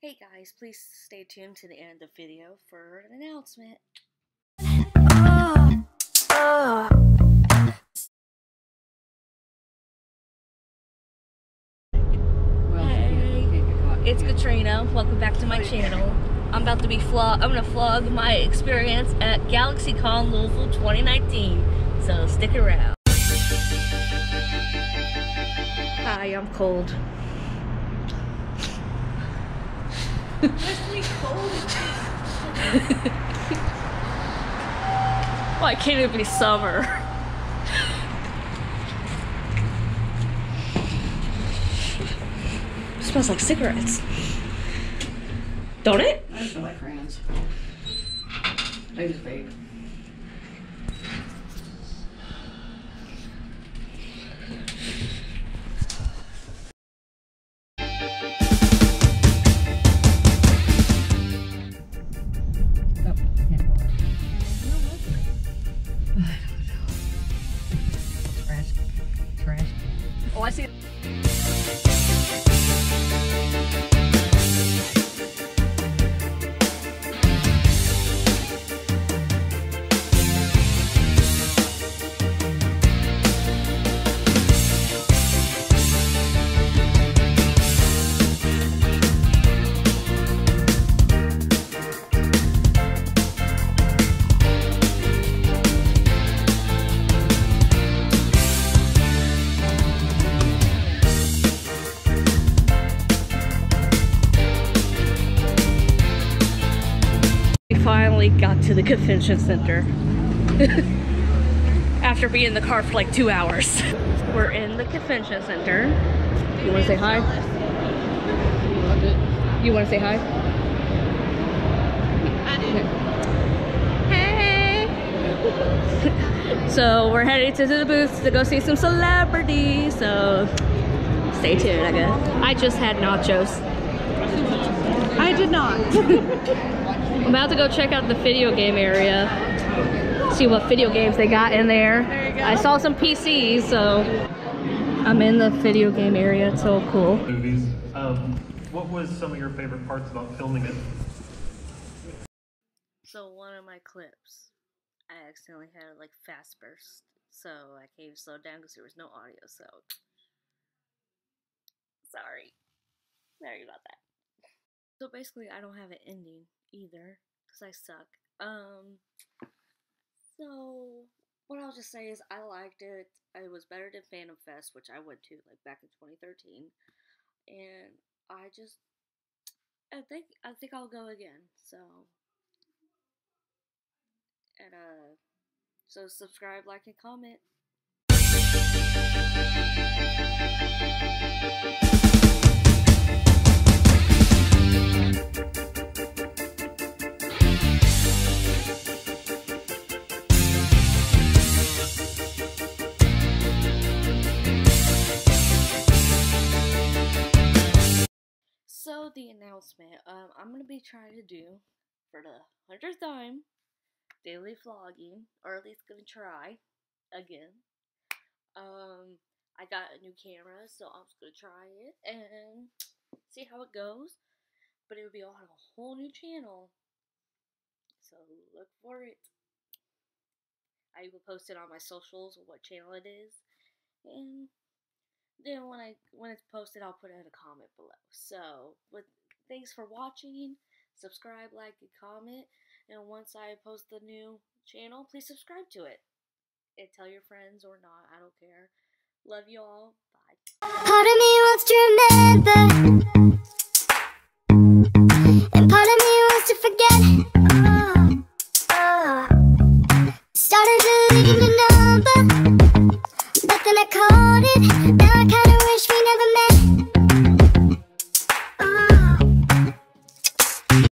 Hey guys, please stay tuned to the end of the video for an announcement. Hey, it's Katrina. Welcome back to my channel. I'm about to be vlog. I'm gonna vlog my experience at GalaxyCon Louisville 2019. So stick around. Hi, I'm cold. Why can't it be summer? smells like cigarettes. Don't it? I just feel like crayons. I just vape. Oh, finally got to the convention center. After being in the car for like two hours. We're in the convention center. You wanna say hi? You wanna say hi? Hey! so we're headed to the booth to go see some celebrities. So stay tuned, I guess. I just had nachos. I did not. I'm about to go check out the video game area. See what video games they got in there. There you go. I saw some PCs, so I'm in the video game area. It's so cool. movies. Um, what was some of your favorite parts about filming it? So one of my clips, I accidentally had like fast burst, so I can't even slow down because there was no audio. So sorry, sorry about that. So basically, I don't have an ending either because I suck. Um, so what I'll just say is I liked it. It was better than Fandom Fest, which I went to like back in 2013, and I just I think I think I'll go again. So and uh so subscribe like and comment the announcement um i'm gonna be trying to do for the hundredth time daily vlogging, or at least gonna try again. Um, I got a new camera, so I'm just gonna try it and see how it goes. But it will be on a whole new channel, so look for it. I will post it on my socials what channel it is, and then when I when it's posted, I'll put it in a comment below. So, with thanks for watching. Subscribe, like, and comment. And once I post the new channel, please subscribe to it. And tell your friends or not, I don't care. Love you all. Bye. Part of me wants to remember